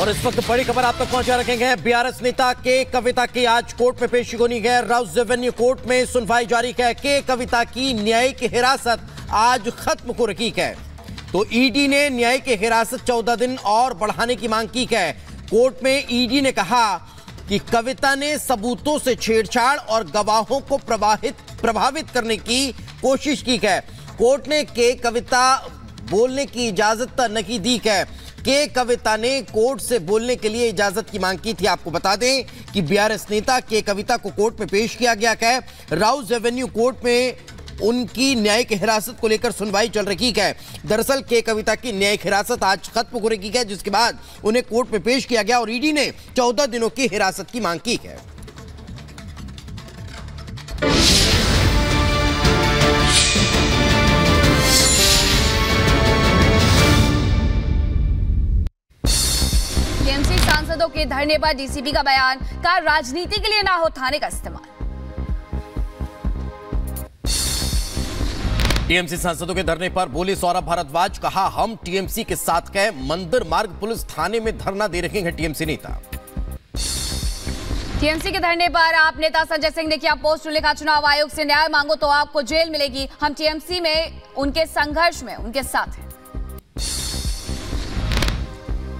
और इस वक्त बड़ी खबर आप तक पहुँचा रखेंगे। बीआरएस नेता के कविता की आज कोर्ट में पेशी होनी है। राउस रेवेन्यू कोर्ट में सुनवाई जारी है। के कविता की न्यायिक हिरासत आज खत्म हो रखी है। तो ईडी ने न्यायिक हिरासत चौदह दिन और बढ़ाने की मांग की है। कोर्ट में ईडी ने कहा कि कविता ने सबूतों से छेड़छाड़ और गवाहों को प्रभावित प्रभावित करने की कोशिश की है। कोर्ट ने के कविता बोलने की इजाज़त नहीं दी है। के कविता ने कोर्ट से बोलने के लिए इजाज़त की मांग की थी। आपको बता दें कि बीआरएस नेता के कविता को कोर्ट में पेश किया गया है। राउस रेवेन्यू कोर्ट में उनकी न्यायिक हिरासत को लेकर सुनवाई चल रही है। दरअसल के कविता की न्यायिक हिरासत आज खत्म हो रही है, जिसके बाद उन्हें कोर्ट में पेश किया गया और ईडी ने चौदह दिनों की हिरासत की मांग की है। के धरने पर डीसीपी का बयान का राजनीति के लिए ना हो थाने का इस्तेमाल। टीएमसी सांसदों के धरने पर बोले सौरभ भारद्वाज कहा हम टीएमसी के साथ गए मंदिर मार्ग पुलिस थाने में धरना दे रहे हैं टीएमसी नेता। टीएमसी के धरने पर आप नेता संजय सिंह ने किया पोस्ट लिखा चुनाव आयोग से न्याय मांगो तो आपको जेल मिलेगी। हम टीएमसी में उनके संघर्ष में उनके साथ हैं।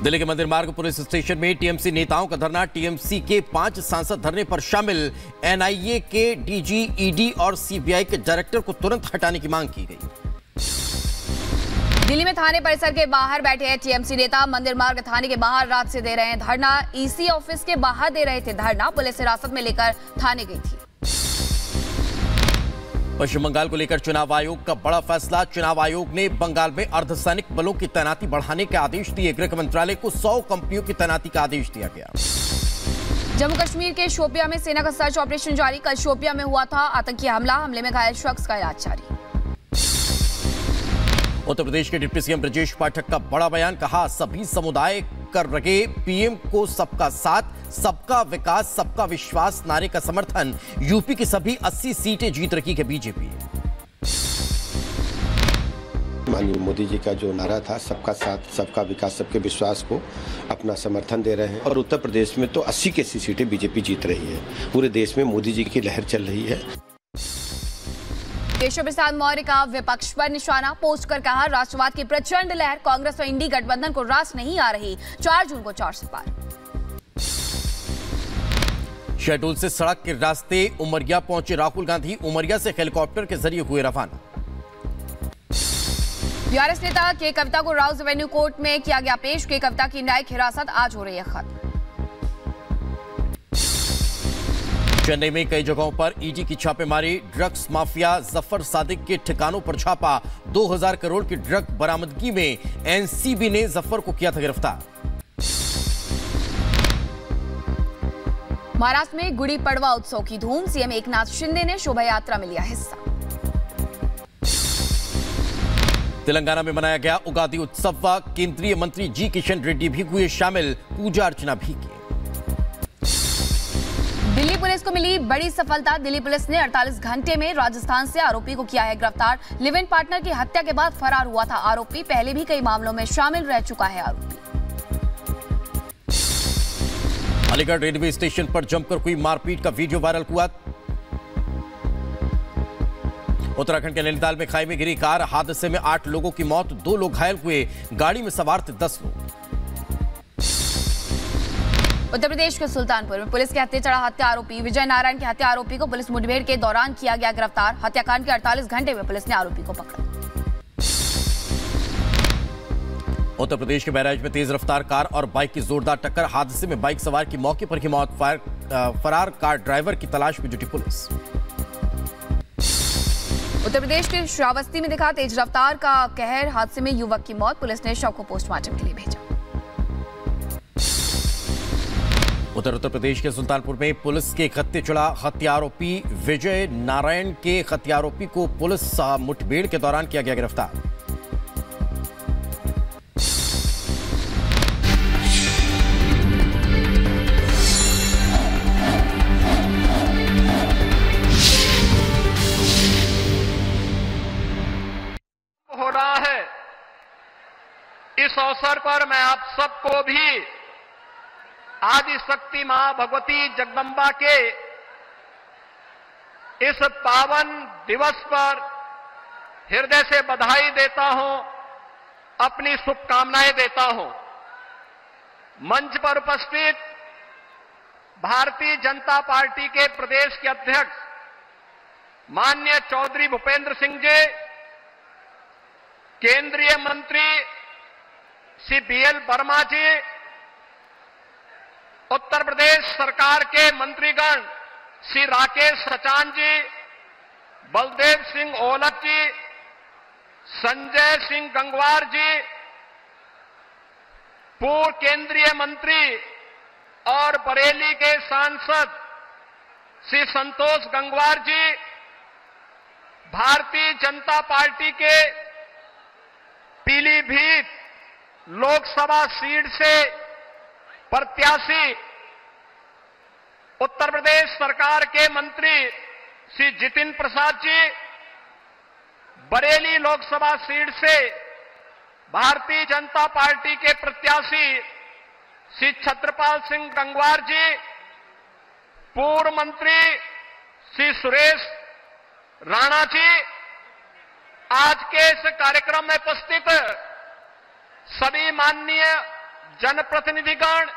दिल्ली के मंदिर मार्ग पुलिस स्टेशन में टीएमसी नेताओं का धरना। टीएमसी के पाँच सांसद धरने पर शामिल। एनआईए के डीजी, ईडी और सीबीआई के डायरेक्टर को तुरंत हटाने की मांग की गई। दिल्ली में थाने परिसर के बाहर बैठे हैं टीएमसी नेता। मंदिर मार्ग थाने के बाहर रात से दे रहे हैं धरना। ईसी ऑफ़िस के बाहर दे रहे थे धरना। पुलिस हिरासत में लेकर थाने गई थी। पश्चिम बंगाल को लेकर चुनाव आयोग का बड़ा फैसला। चुनाव आयोग ने बंगाल में अर्धसैनिक बलों की तैनाती बढ़ाने के आदेश दिए। गृह मंत्रालय को 100 कंपनियों की तैनाती का आदेश दिया गया। जम्मू कश्मीर के शोपिया में सेना का सर्च ऑपरेशन जारी। कल शोपिया में हुआ था आतंकी हमला। हमले में घायल शख्स का इलाज जारी। उत्तर प्रदेश के डिप्टी सीएम ब्रजेश पाठक का बड़ा बयान कहा सभी समुदाय कर रहे पीएम को सबका साथ, सबका विकास, सबका विश्वास, नारे का समर्थन। यूपी की सभी 80 सीटें जीत रखी है बीजेपी। माननीय मोदी जी का जो नारा था, सबका साथ, सबका विकास, सबके विश्वास को अपना समर्थन दे रहे हैं। और उत्तर प्रदेश में तो 80 के 80 सीटें बीजेपी जीत रही है। पूरे देश में मोदी जी की लहर चल रही है। केशव प्रसाद मौर्य का विपक्ष पर निशाना पोस्ट कर कहा राष्ट्रवाद की प्रचंड लहर कांग्रेस और इंडी गठबंधन को रास नहीं आ रही। चार जून को चार से पार। शहडोल से सड़क के रास्ते उमरिया पहुँचे राहुल गांधी उमरिया से हेलीकॉप्टर के ज़रिए हुए रवाना। बीआरएस नेता के कविता को राउस रेवेन्यू कोर्ट में किया गया पेश के कविता की न्यायिक हिरासत आज हो रही है खत्म। चेन्नई में कई जगहों पर ईडी की छापेमारी ड्रग्स माफिया ज़फ़र सादिक के ठिकानों पर छापा। 2000 करोड़ की ड्रग बरामदगी में एनसीबी ने ज़फ़र को किया था गिरफ़्तार। महाराष्ट्र में गुड़ी पड़वा उत्सव की धूम सीएम एकनाथ शिंदे ने शोभा यात्रा में लिया हिस्सा। तेलंगाना में मनाया गया उगादी उत्सव व केंद्रीय मंत्री जी किशन रेड्डी भी हुए शामिल पूजा अर्चना भी की। पुलिस को मिली बड़ी सफलता। दिल्ली पुलिस ने 48 घंटे में राजस्थान से आरोपी को किया है गिरफ़्तार। लिव इन पार्टनर की हत्या के बाद फरार हुआ था आरोपी। पहले भी कई मामलों में शामिल रह चुका है आरोपी। अलीगढ़ रेलवे स्टेशन पर जमकर हुई मारपीट का वीडियो वायरल हुआ। उत्तराखंड के नैनीताल में खाई में गिरी कार। हादसे में आठ लोगों की मौत, दो लोग घायल हुए। गाड़ी में सवार थे दस लोग। उत्तर प्रदेश के सुल्तानपुर में पुलिस के हत्या चढ़ा हत्या आरोपी विजय नारायण के हत्या आरोपी को पुलिस मुठभेड़ के दौरान किया गया गिरफ़्तार। हत्याकांड के 48 घंटे में पुलिस ने आरोपी को पकड़ा। उत्तर प्रदेश के बैराज में तेज रफ्तार कार और बाइक की जोरदार टक्कर। हादसे में बाइक सवार की मौके पर ही मौत। फरार कार ड्राइवर की तलाश में जुटी पुलिस। उत्तर प्रदेश के श्रावस्ती में दिखा तेज रफ्तार का कहर। हादसे में युवक की मौत। पुलिस ने शव को पोस्टमार्टम के लिए भेजा। उत्तर उत्तर प्रदेश के सुल्तानपुर में पुलिस के खत्ते चढ़ा हत्या आरोपी विजय नारायण के हत्या आरोपी को पुलिस मुठभेड़ के दौरान किया गया गिरफ़्तार। हो रहा है। इस अवसर पर मैं आप सबको भी आदि शक्ति माँ भगवती जगदम्बा के इस पावन दिवस पर हृदय से बधाई देता हूँ, अपनी शुभकामनाएँ देता हूँ। मंच पर उपस्थित भारतीय जनता पार्टी के प्रदेश के अध्यक्ष मान्य चौधरी भूपेंद्र सिंह जी, केंद्रीय मंत्री श्री बी एल वर्मा जी उत्तर प्रदेश सरकार के मंत्रीगण श्री राकेश सचान जी, बलदेव सिंह ओलख जी, संजय सिंह गंगवार जी, पूर्व केंद्रीय मंत्री और बरेली के सांसद श्री संतोष गंगवार जी, भारतीय जनता पार्टी के पीलीभीत लोकसभा सीट से प्रत्याशी उत्तर प्रदेश सरकार के मंत्री श्री जितिन प्रसाद जी बरेली लोकसभा सीट से भारतीय जनता पार्टी के प्रत्याशी श्री छत्रपाल सिंह गंगवार जी, पूर्व मंत्री श्री सुरेश राणा जी, आज के इस कार्यक्रम में उपस्थित सभी माननीय जनप्रतिनिधिगण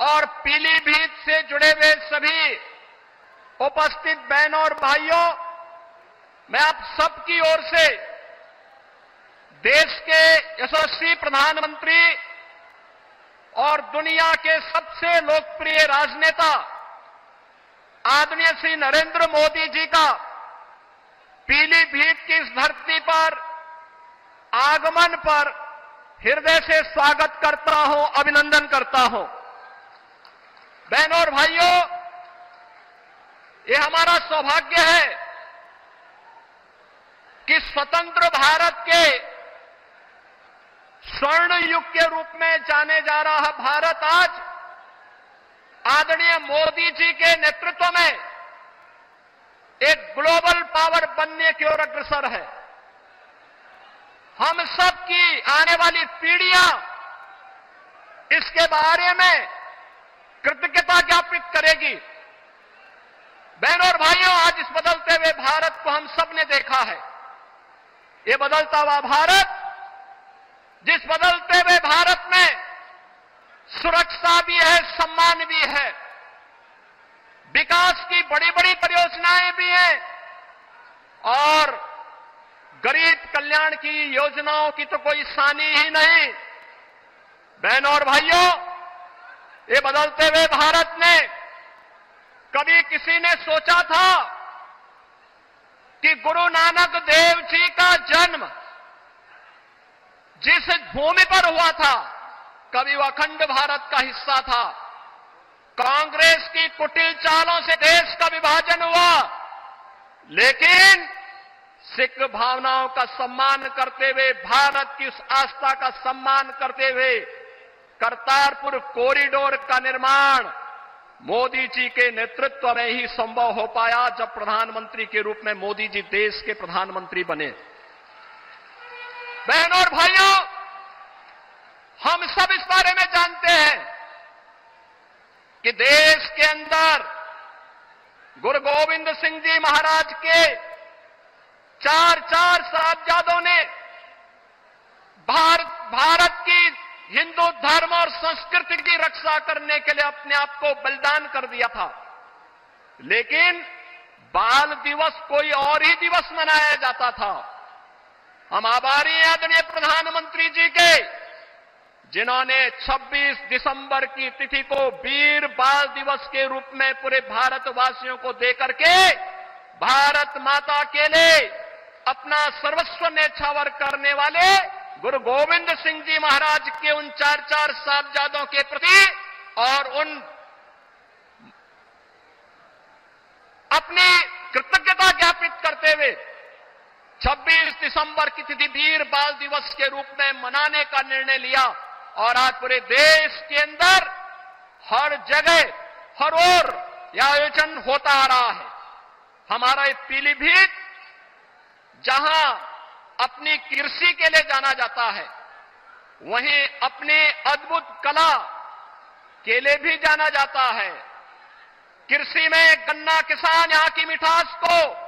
और पीलीभीत से जुड़े हुए सभी उपस्थित बहनों और भाइयों, मैं आप सबकी ओर से देश के यशस्वी प्रधानमंत्री और दुनिया के सबसे लोकप्रिय राजनेता आदरणीय श्री नरेंद्र मोदी जी का पीलीभीत की इस धरती पर आगमन पर हृदय से स्वागत करता हूँ, अभिनंदन करता हूँ। बहनों और भाइयों, ये हमारा सौभाग्य है कि स्वतंत्र भारत के स्वर्ण युग के रूप में जाने जा रहा भारत आज आदरणीय मोदी जी के नेतृत्व में एक ग्लोबल पावर बनने की ओर अग्रसर है। हम सब की आने वाली पीढ़ियाँ इसके बारे में कृतज्ञता ज्ञापित करेगी। बहनों और भाइयों, आज इस बदलते हुए भारत को हम सबने देखा है। ये बदलता हुआ भारत, जिस बदलते हुए भारत में सुरक्षा भी है, सम्मान भी है, विकास की बड़ी बड़ी परियोजनाएँ भी हैं, और गरीब कल्याण की योजनाओं की तो कोई सानी ही नहीं। बहनों और भाइयों ये बदलते हुए भारत ने कभी किसी ने सोचा था कि गुरु नानक देव जी का जन्म जिस भूमि पर हुआ था, कभी वह अखंड भारत का हिस्सा था। कांग्रेस की कुटिल चालों से देश का विभाजन हुआ, लेकिन सिख भावनाओं का सम्मान करते हुए, भारत की उस आस्था का सम्मान करते हुए करतारपुर कॉरिडोर का निर्माण मोदी जी के नेतृत्व में ही संभव हो पाया जब प्रधानमंत्री के रूप में मोदी जी देश के प्रधानमंत्री बने। बहनों और भाइयों, हम सब इस बारे में जानते हैं कि देश के अंदर गुरु गोविंद सिंह जी महाराज के चार चार साहबजादों ने भारत भारत की हिंदू धर्म और संस्कृति की रक्षा करने के लिए अपने आप को बलिदान कर दिया था। लेकिन बाल दिवस कोई और ही दिवस मनाया जाता था। हम आभारी हैं आदरणीय प्रधानमंत्री जी के, जिन्होंने 26 दिसंबर की तिथि को वीर बाल दिवस के रूप में पूरे भारतवासियों को देकर के भारत माता के लिए अपना सर्वस्व नेछावर करने वाले गुरु गोविंद सिंह जी महाराज के उन चार चार साहबजादों के प्रति और उन अपनी कृतज्ञता ज्ञापित करते हुए 26 दिसंबर की तिथि वीर बाल दिवस के रूप में मनाने का निर्णय लिया और आज पूरे देश के अंदर हर जगह, हर ओर यह आयोजन होता आ रहा है। हमारा पीलीभीत, जहाँ अपनी कृषि के लिए जाना जाता है। वहीं अपनी अद्भुत कला के लिए भी जाना जाता है। कृषि में गन्ना किसान यहाँ की मिठास को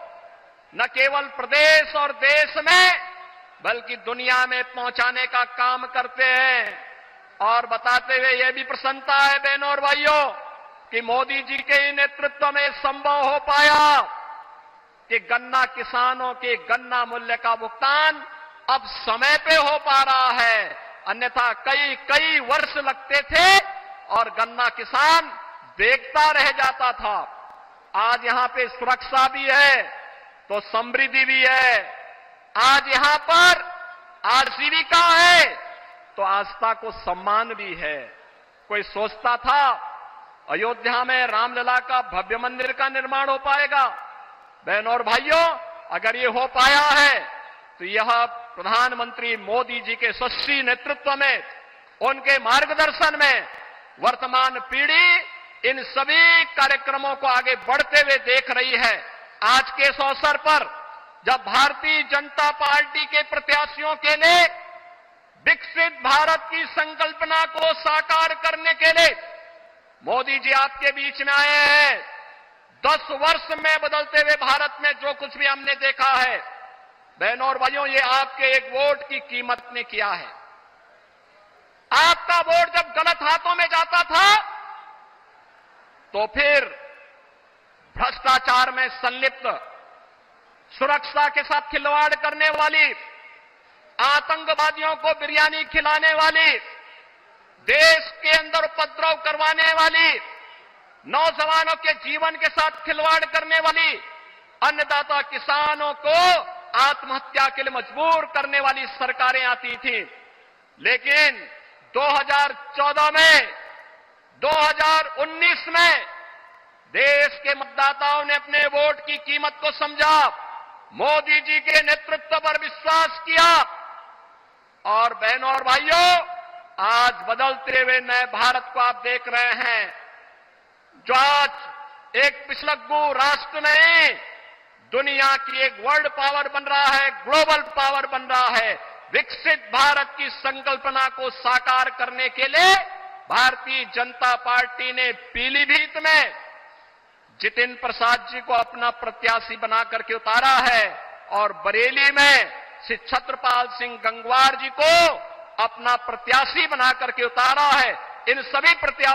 न केवल प्रदेश और देश में, बल्कि दुनिया में पहुँचाने का काम करते हैं। और बताते हुए यह भी प्रसन्नता है बहनों और भाइयों कि मोदी जी के ही नेतृत्व में संभव हो पाया। कि गन्ना किसानों के गन्ना मूल्य का भुगतान अब समय पे हो पा रहा है। अन्यथा कई कई वर्ष लगते थे और गन्ना किसान देखता रह जाता था। आज यहाँ पे सुरक्षा भी है तो समृद्धि भी है। आज यहाँ पर आजीविका है तो आस्था को सम्मान भी है। कोई सोचता था, अयोध्या में रामलला का भव्य मंदिर का निर्माण हो पाएगा? बहनों और भाइयों, अगर ये हो पाया है तो यह प्रधानमंत्री मोदी जी के सस्ती नेतृत्व में, उनके मार्गदर्शन में वर्तमान पीढ़ी इन सभी कार्यक्रमों को आगे बढ़ते हुए देख रही है। आज के इस अवसर पर, जब भारतीय जनता पार्टी के प्रत्याशियों के लिए विकसित भारत की संकल्पना को साकार करने के लिए मोदी जी आपके बीच में आए हैं दस वर्ष में बदलते हुए भारत में जो कुछ भी हमने देखा है, बहनों और भाइयों, ये आपके एक वोट की कीमत ने किया है। आपका वोट जब गलत हाथों में जाता था तो फिर भ्रष्टाचार में संलिप्त, सुरक्षा के साथ खिलवाड़ करने वाली, आतंकवादियों को बिरयानी खिलाने वाली, देश के अंदर उपद्रव करवाने वाली नौजवानों के जीवन के साथ खिलवाड़ करने वाली अन्नदाता किसानों को आत्महत्या के लिए मजबूर करने वाली सरकारें आती थी। लेकिन 2014 में 2019 में देश के मतदाताओं ने अपने वोट की कीमत को समझा, मोदी जी के नेतृत्व पर विश्वास किया। और बहनों और भाइयों, आज बदलते हुए नए भारत को आप देख रहे हैं। जो आज एक पिछलग्गू राष्ट्र नहीं दुनिया की एक वर्ल्ड पावर बन रहा है ग्लोबल पावर बन रहा है, विकसित भारत की संकल्पना को साकार करने के लिए भारतीय जनता पार्टी ने पीलीभीत में जितिन प्रसाद जी को अपना प्रत्याशी बना करके उतारा है और बरेली में श्री छत्रपाल सिंह गंगवार जी को अपना प्रत्याशी बना करके उतारा है। इन सभी प्रत्याशी